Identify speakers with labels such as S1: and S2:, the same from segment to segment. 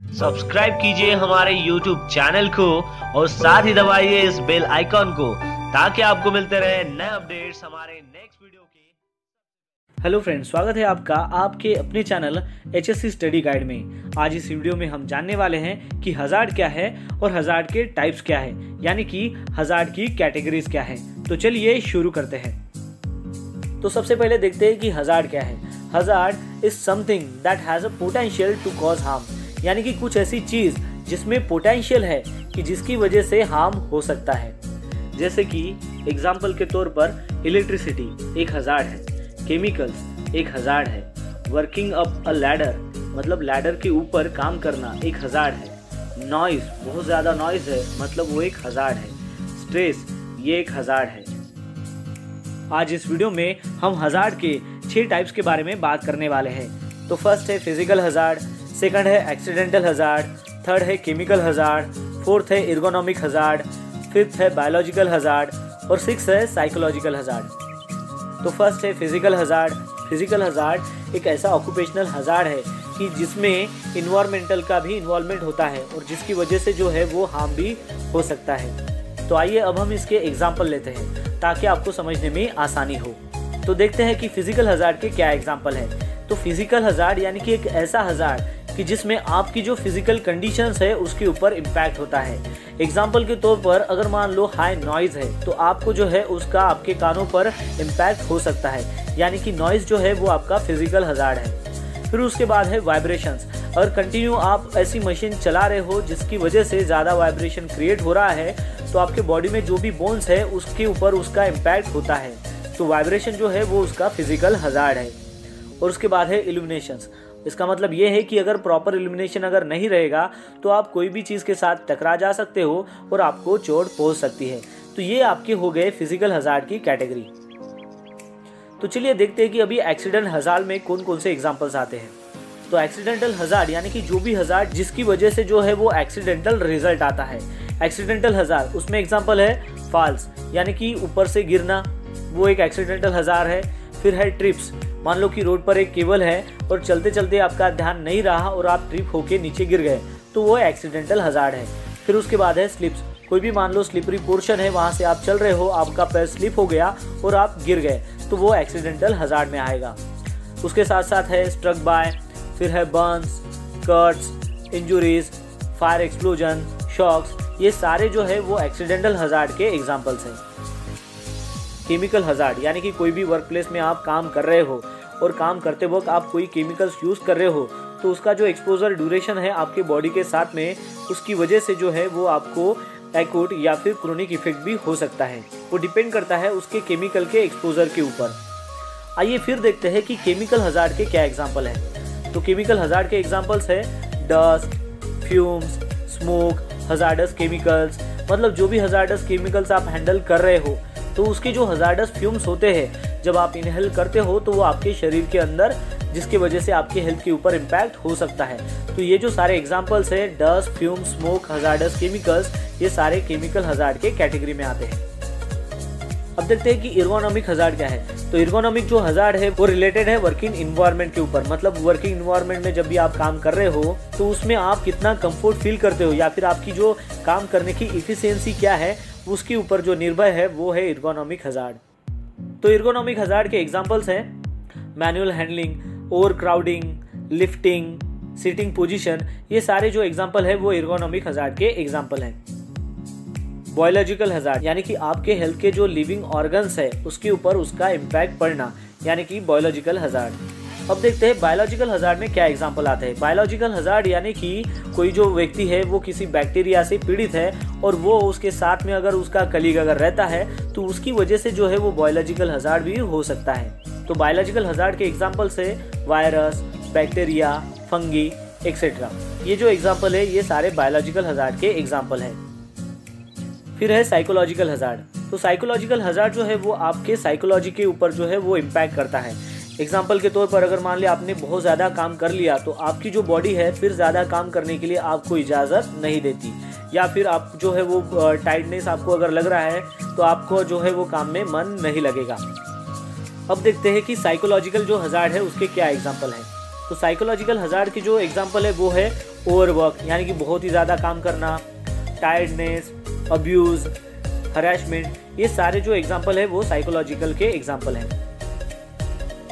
S1: Subscribe कीजिए हमारे YouTube channel को और साथ ही दबाइए इस बेल आइकॉन को ताकि आपको मिलते रहे नए अपडेट्स हमारे नेक्स्ट वीडियो के।
S2: हेलो फ्रेंड्स स्वागत है आपका आपके अपने channel H S study guide में। आज इस वीडियो में हम जानने वाले हैं कि हजार्ड क्या है और हजार्ड के टाइप्स क्या है, यानी कि हजार्ड की कैटेगरीज क्या है। तो चलिए शुरू करते हैं। तो सबसे पहले देखते हैं कि हजार्ड क्या है। Hazard is something that has a potential to cause harm यानी कि कुछ ऐसी चीज़ जिसमें पोटेंशियल है कि जिसकी वजह से हार्म हो सकता है। जैसे कि एग्ज़ाम्पल के तौर पर इलेक्ट्रिसिटी एक हज़ार है केमिकल्स एक हज़ार है वर्किंग अप अ लैडर मतलब लैडर के ऊपर काम करना एक हज़ार है। नॉइज़ बहुत ज़्यादा नॉइज़ है मतलब वो एक हज़ार है। स्ट्रेस ये एक हज़ार है। आज इस वीडियो में हम हज़ार के छह टाइप्स के बारे में बात करने वाले हैं। तो फ़र्स्ट है फ़िज़िकल हजार्ड सेकंड है एक्सीडेंटल हजार्ड, थर्ड है केमिकल हजार्ड, फोर्थ है इर्गोनॉमिक हजार्ड, फिफ्थ है बायोलॉजिकल हजार्ड और सिक्स है साइकोलॉजिकल हजार्ड। तो फ़र्स्ट है फ़िज़िकल हजार्ड। फ़िज़िकल हजार्ड एक ऐसा ऑक्यूपेशनल हजार्ड है कि जिसमें इन्वायरमेंटल का भी इन्वॉल्वमेंट होता है और जिसकी वजह से जो है वो हार्म भी हो सकता है। तो आइए अब हम इसके एग्ज़ाम्पल लेते हैं ताकि आपको समझने में आसानी हो। तो देखते हैं कि फ़िज़िकल हजार्ड के क्या एग्ज़ाम्पल है। तो फ़िज़िकल हजार्ड यानी कि एक ऐसा हजार्ड कि जिसमें आपकी जो फ़िज़िकल कंडीशन है, उसके ऊपर इम्पैक्ट होता है। एग्ज़ाम्पल के तौर पर अगर मान लो हाई नॉइज़ है तो आपको जो है उसका आपके कानों पर इम्पैक्ट हो सकता है। यानी कि नॉइज़ जो है वो आपका फ़िज़िकल हजार्ड है। फिर उसके बाद है वाइब्रेशंस अगर कंटिन्यू आप ऐसी मशीन चला रहे हो, जिसकी वजह से ज़्यादा वाइब्रेशन क्रिएट हो रहा है तो आपके बॉडी में जो भी बोन्स है, उसके ऊपर उसका इम्पैक्ट होता है। तो वाइब्रेशन जो है वो उसका फ़िज़िकल हजार्ड है। और उसके बाद है इल्यूमिनेशंस इसका मतलब ये है कि अगर प्रॉपर इल्यूमिनेशन अगर नहीं रहेगा तो आप कोई भी चीज़ के साथ टकरा जा सकते हो और आपको चोट पहुँच सकती है। तो ये आपके हो गए फ़िज़िकल हज़ार की कैटेगरी तो चलिए देखते हैं कि अभी एक्सीडेंट हज़ार में कौन कौन से एग्जाम्पल्स आते हैं। तो एक्सीडेंटल हज़ार यानी कि जो भी हज़ार जिसकी वजह से जो है वो एक्सीडेंटल रिज़ल्ट आता है। एक्सीडेंटल हज़ार उसमें एग्ज़ाम्पल है फॉल्स यानी कि ऊपर से गिरना, वो एक एक्सीडेंटल हज़ार है। फिर है ट्रिप्स मान लो कि रोड पर एक केबल है और चलते चलते आपका ध्यान नहीं रहा और आप ट्रिप होके नीचे गिर गए तो वो एक्सीडेंटल हजार्ड है। फिर उसके बाद है स्लिप्स कोई भी मान लो स्लिपरी पोर्शन है, वहाँ से आप चल रहे हो, आपका पैर स्लिप हो गया और आप गिर गए तो वो एक्सीडेंटल हजार्ड में आएगा। उसके साथ साथ है स्ट्रक बाय फिर है burns cuts injuries fire explosion shocks ये सारे जो है वो एक्सीडेंटल हजार्ड के एग्जाम्पल्स हैं। केमिकल हजार्ड यानी कि कोई भी वर्क प्लेस में आप काम कर रहे हो और काम करते वक्त आप कोई केमिकल्स यूज़ कर रहे हो तो उसका जो एक्सपोजर ड्यूरेशन है आपके बॉडी के साथ में, उसकी वजह से जो है वो आपको एक्यूट या फिर क्रोनिक इफ़ेक्ट भी हो सकता है। वो डिपेंड करता है उसके केमिकल के एक्सपोजर के ऊपर। आइए फिर देखते हैं कि केमिकल हजार्ड के क्या एग्ज़ाम्पल है। तो केमिकल हजार्ड के एग्जाम्पल्स है dust fumes smoke hazardous chemicals मतलब जो भी हजार्डस केमिकल्स आप हैंडल कर रहे हो तो उसके जो हजार्डस फ्यूम्स होते हैं, जब आप इनहेल करते हो तो वो आपके शरीर के अंदर, जिसकी वजह से आपके हेल्थ के ऊपर इम्पैक्ट हो सकता है। तो ये जो सारे एग्जाम्पल्स है dust fume smoke hazardous chemicals ये सारे केमिकल हजार्ड के कैटेगरी में आते हैं। अब देखते हैं कि इर्गोनॉमिक हजार्ड क्या है। तो इर्गोनॉमिक जो हजार्ड है, वो रिलेटेड है वर्किंग इन्वायरमेंट के ऊपर। मतलब वर्किंग इन्वायरमेंट में जब भी आप काम कर रहे हो तो उसमें आप कितना कंफर्ट फील करते हो, या फिर आपकी जो काम करने की इफिशियंसी क्या है उसके ऊपर जो निर्भर है, वो है इर्गोनॉमिक हजार्ड तो इर्गोनॉमिक हजार्ड के एग्जाम्पल्स हैं manual handling overcrowding lifting sitting position ये सारे जो एग्ज़ाम्पल है, वो इर्गोनॉमिक हजार्ड के एग्ज़ाम्पल हैं. बायोलॉजिकल हजार्ड यानी कि आपके हेल्थ के जो लिविंग ऑर्गन्स है, उसके ऊपर उसका इम्पैक्ट पड़ना, यानी कि बायोलॉजिकल हजार्ड अब देखते हैं बायोलॉजिकल हजार्ड में क्या एग्ज़ाम्पल आते हैं. बायोलॉजिकल हजार्ड यानी कि कोई जो व्यक्ति है, वो किसी बैक्टीरिया से पीड़ित है और वो उसके साथ में अगर उसका कलीग अगर रहता है तो उसकी वजह से जो है वो बायोलॉजिकल हजार्ड भी हो सकता है। तो बायोलॉजिकल हजार्ड के एग्ज़ाम्पल से वायरस बैक्टीरिया फंगी एक्सेट्रा ये जो एग्ज़ाम्पल है, ये सारे बायोलॉजिकल हजार्ड के एग्ज़ाम्पल है। फिर है साइकोलॉजिकल हजार्ड तो साइकोलॉजिकल हजार्ड जो है वो आपके साइकोलॉजी के ऊपर जो है वो इम्पैक्ट करता है। एग्ज़ाम्पल के तौर पर अगर मान लिया आपने बहुत ज़्यादा काम कर लिया तो आपकी जो बॉडी है, फिर ज़्यादा काम करने के लिए आपको इजाज़त नहीं देती। या फिर आप जो है वो टाइटनेस आपको अगर लग रहा है तो आपको जो है वो काम में मन नहीं लगेगा। अब देखते हैं कि साइकोलॉजिकल जो हजार्ड है, उसके क्या एग्ज़ाम्पल है। तो साइकोलॉजिकल हजार्ड की जो एग्ज़ाम्पल है, वो है ओवरवर्क यानी कि बहुत ही ज़्यादा काम करना टायर्डनेस अब्यूज़ हरासमेंट ये सारे जो एग्ज़ाम्पल है, वो साइकोलॉजिकल के एग्ज़ाम्पल हैं।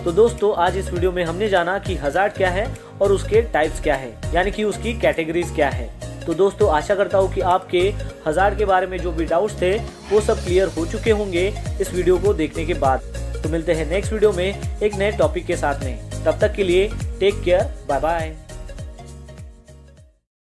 S2: तो दोस्तों, आज इस वीडियो में हमने जाना कि हजार्ड क्या है और उसके टाइप्स क्या है, यानी कि उसकी कैटेगरीज क्या है। तो दोस्तों, आशा करता हूँ कि आपके हज़ार के बारे में जो भी डाउट थे, वो सब क्लियर हो चुके होंगे इस वीडियो को देखने के बाद। तो मिलते हैं नेक्स्ट वीडियो में एक नए टॉपिक के साथ में। तब तक के लिए टेक केयर बाय बाय